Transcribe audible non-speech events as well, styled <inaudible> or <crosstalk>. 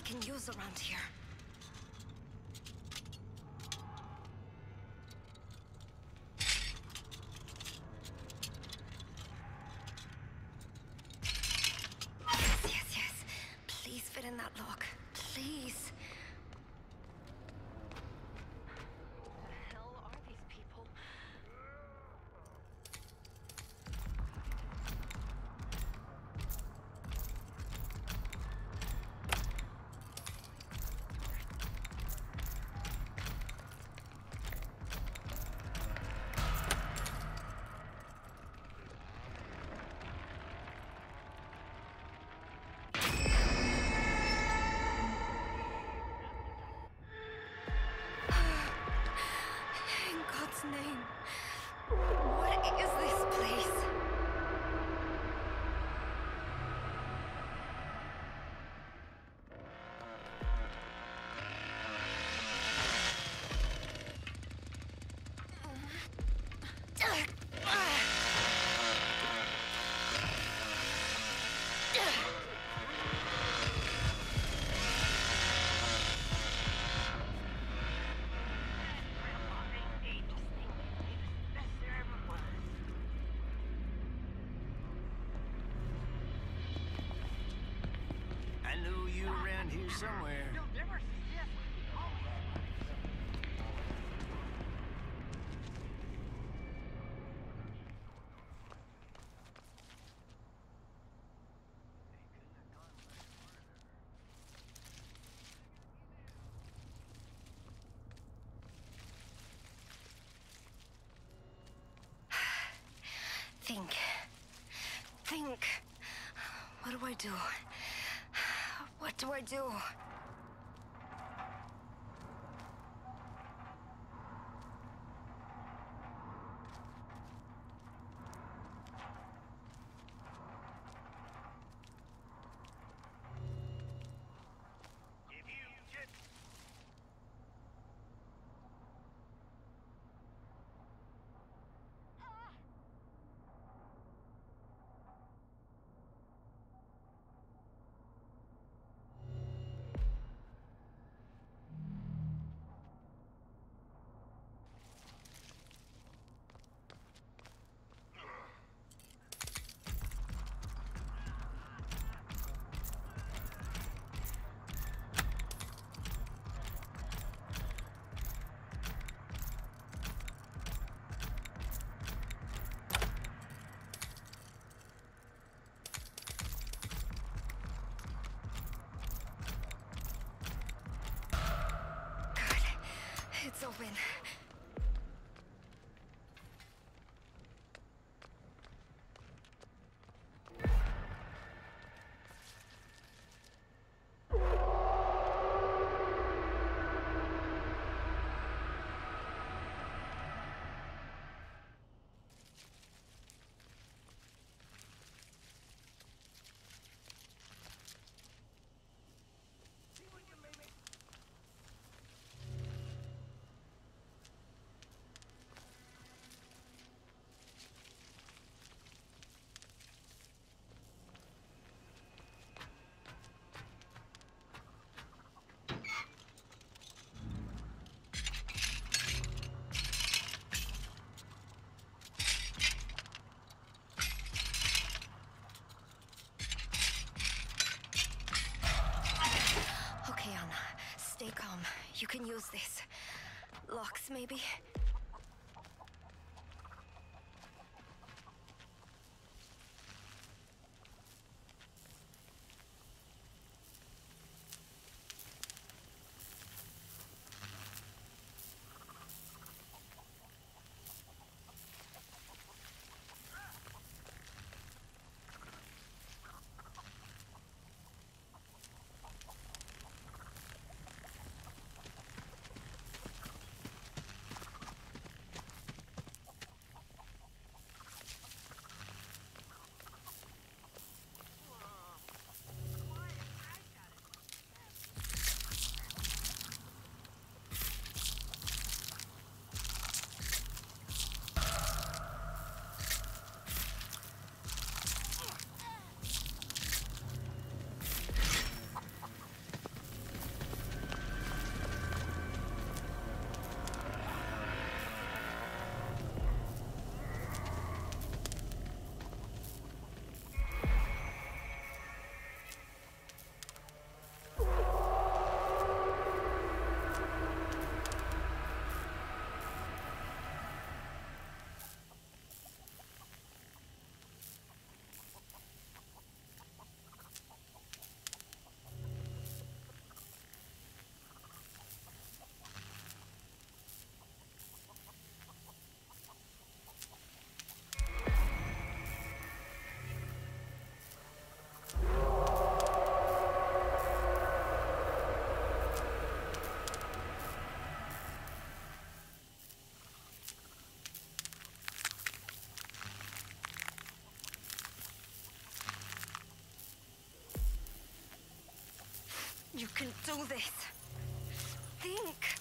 I can use around here. I you around here somewhere. Think. Think. What do I do? <sighs> What do I do? Open. This. Locks, maybe? Can do this. Think.